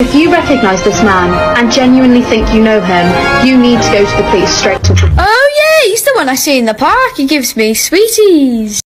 If you recognise this man and genuinely think you know him, you need to go to the police straight away. Oh yeah, he's the one I see in the park. He gives me sweeties.